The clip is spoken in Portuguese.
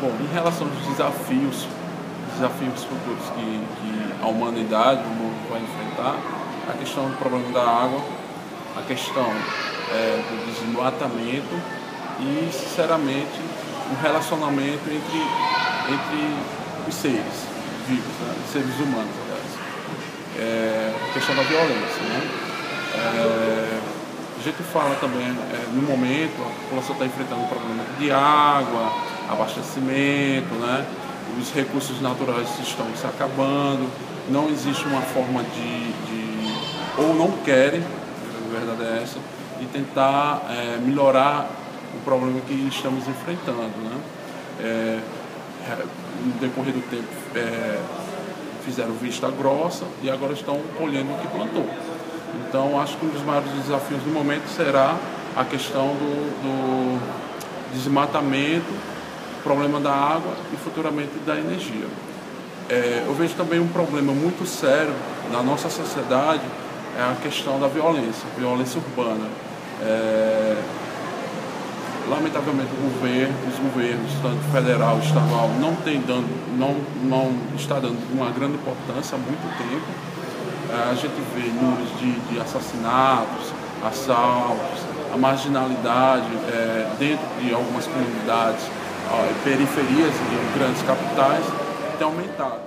Bom, em relação aos desafios, desafios futuros que, que a humanidade, o mundo vai enfrentar, a questão do problema da água, a questão é, do desmatamento e, sinceramente, um relacionamento entre, entre os seres vivos, né? seres humanos, aliás. É, a questão da violência. Né? É, a gente fala também, é, no momento, a população está enfrentando um problema de água, abastecimento, né? os recursos naturais estão se acabando, não existe uma forma de, de ou não querem, a verdade é essa, de tentar é, melhorar o problema que estamos enfrentando. Né? É, no decorrer do tempo é, fizeram vista grossa e agora estão colhendo o que plantou. Então acho que um dos maiores desafios do momento será a questão do, do desmatamento, problema da água e futuramente da energia. É, eu vejo também um problema muito sério na nossa sociedade é a questão da violência, violência urbana. É, lamentavelmente o governo, os governos, tanto federal estadual, não tem dando, não, não está dando uma grande importância há muito tempo. É, a gente vê números de, de assassinatos, assaltos, a marginalidade é, dentro de algumas comunidades, periferias de grandes capitais, tem aumentado.